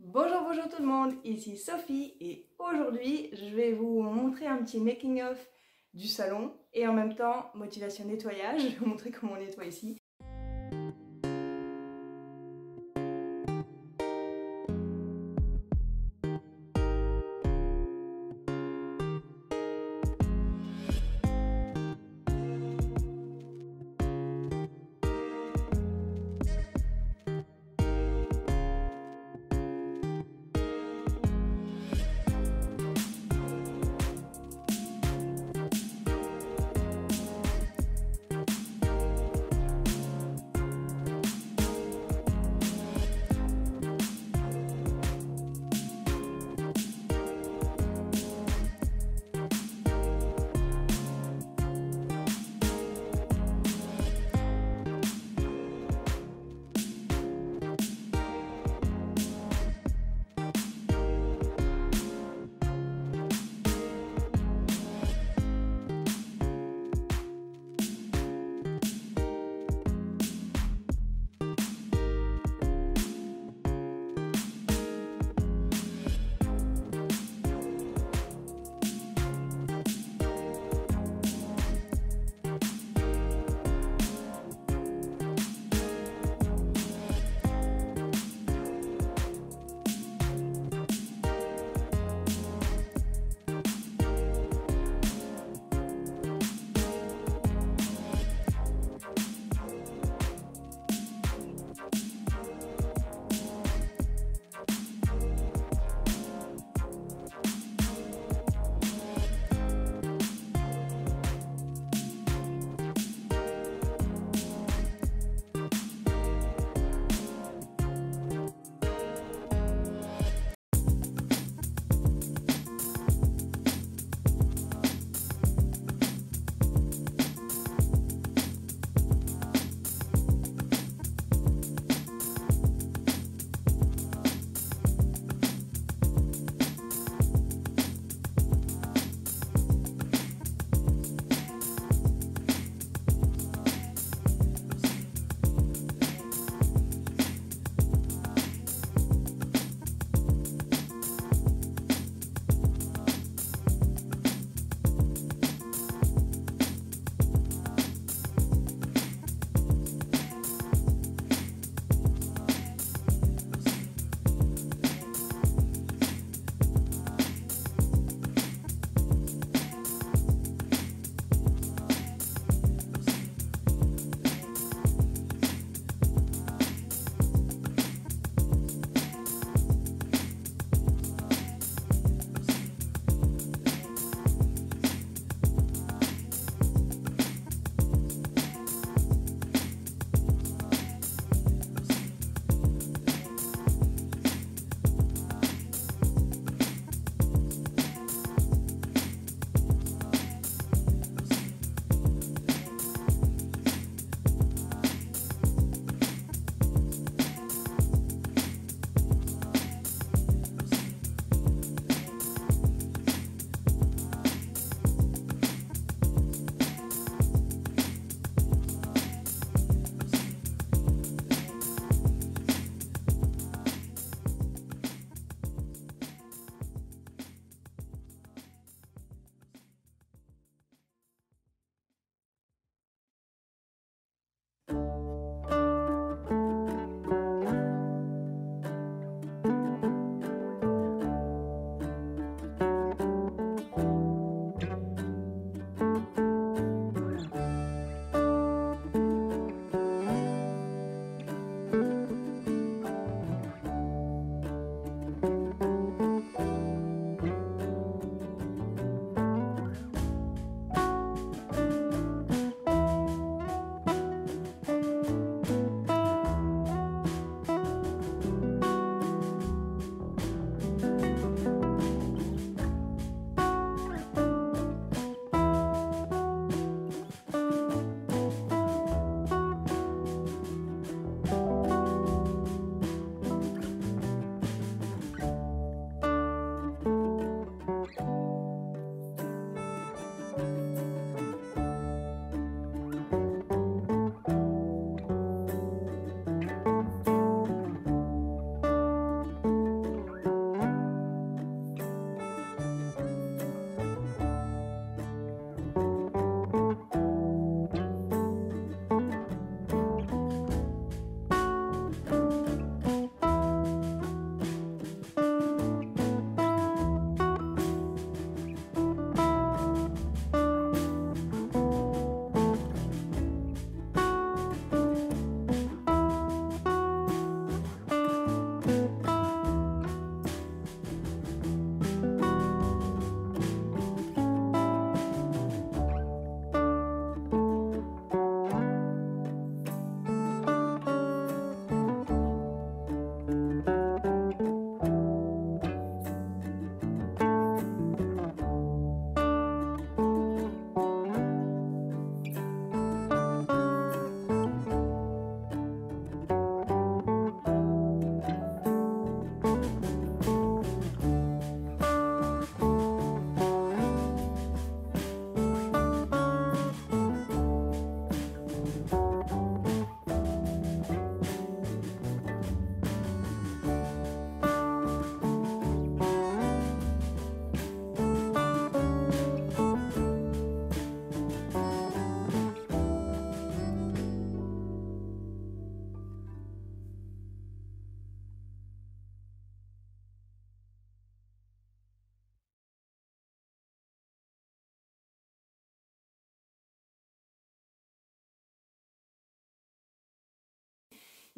Bonjour, bonjour tout le monde, ici Sophie et aujourd'hui je vais vous montrer un petit making of du salon et en même temps motivation nettoyage, je vais vous montrer comment on nettoie ici.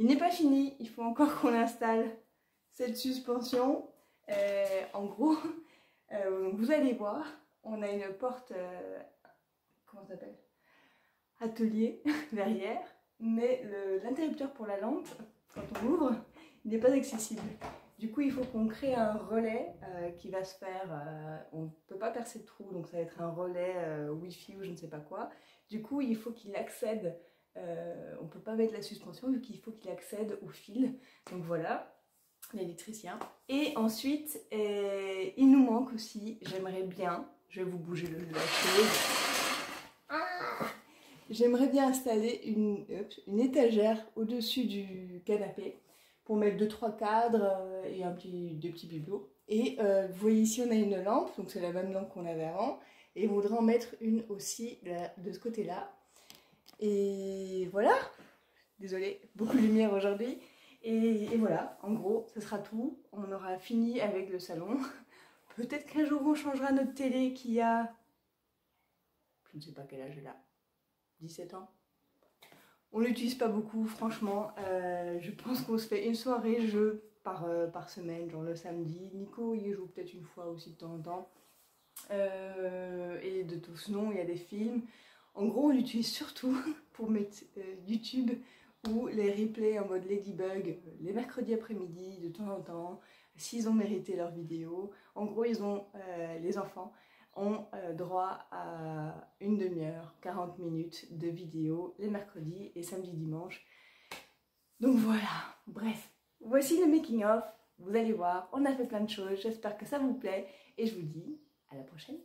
Il n'est pas fini, il faut encore qu'on installe cette suspension. Euh, en gros, euh, vous allez voir, on a une porte, euh, comment ça s'appelle? Atelier, verrière, mais l'interrupteur pour la lampe, quand on ouvre, il n'est pas accessible. Du coup, il faut qu'on crée un relais qui va se faire, on ne peut pas percer de trou, donc ça va être un relais Wi-Fi ou je ne sais pas quoi. Du coup, il faut qu'il accède euh, on ne peut pas mettre la suspension vu qu'il faut qu'il accède au fil. Donc voilà, l'électricien. Et ensuite, euh, il nous manque aussi, j'aimerais bien, je vais vous bouger le, la. Ah j'aimerais bien installer une, une étagère au-dessus du canapé pour mettre deux trois cadres euh, et un petit, deux petits bibelots. Et vous voyez ici, on a une lampe, donc c'est la même lampe qu'on avait avant. Et on voudrait en mettre une aussi de ce côté-là et voilà, désolée, beaucoup de lumière aujourd'hui. Et, voilà, en gros, ce sera tout. On aura fini avec le salon. Peut-être qu'un jour on changera notre télé qui a... Je ne sais pas quel âge elle a. 17 ans On l'utilise pas beaucoup, franchement. Euh, je pense qu'on se fait une soirée jeu par, euh, semaine, genre le samedi. Nico, il joue peut-être une fois aussi de temps en temps. Euh, et de tous non, il y a des films. En gros, on l'utilise surtout pour mettre euh, YouTube ou les replays en mode Ladybug euh, les mercredis après-midi de temps en temps, s'ils ont mérité leur vidéo. En gros, ils ont, euh, les enfants ont droit à une demi-heure, 40 minutes de vidéo les mercredis et samedi dimanche. Donc voilà, bref, voici le making of. Vous allez voir, on a fait plein de choses, j'espère que ça vous plaît et je vous dis à la prochaine.